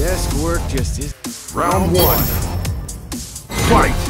Desk work just is. Round one. Fight!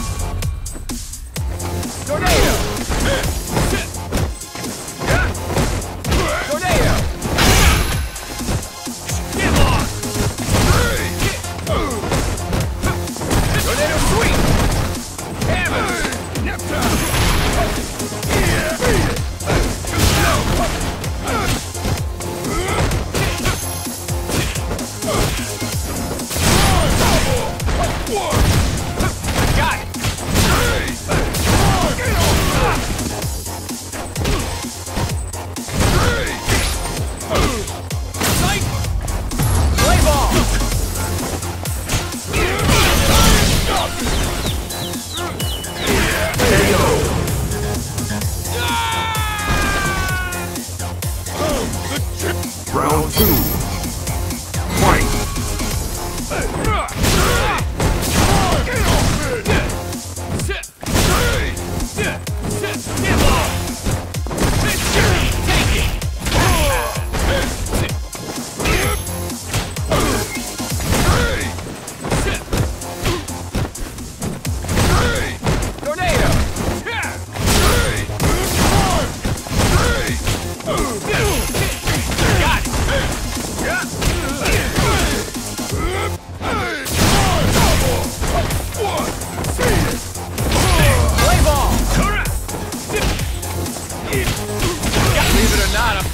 Round two.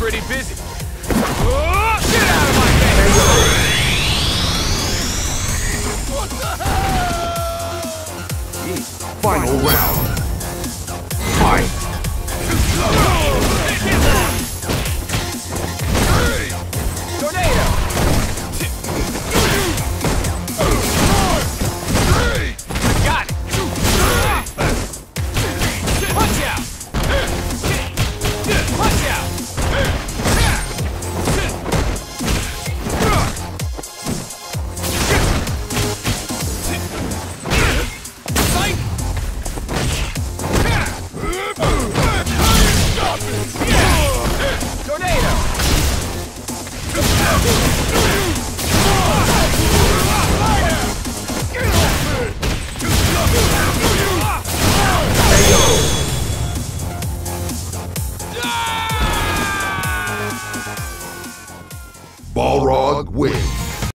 Pretty busy. Oh, get out of my face! Final round. Fight! Let's go.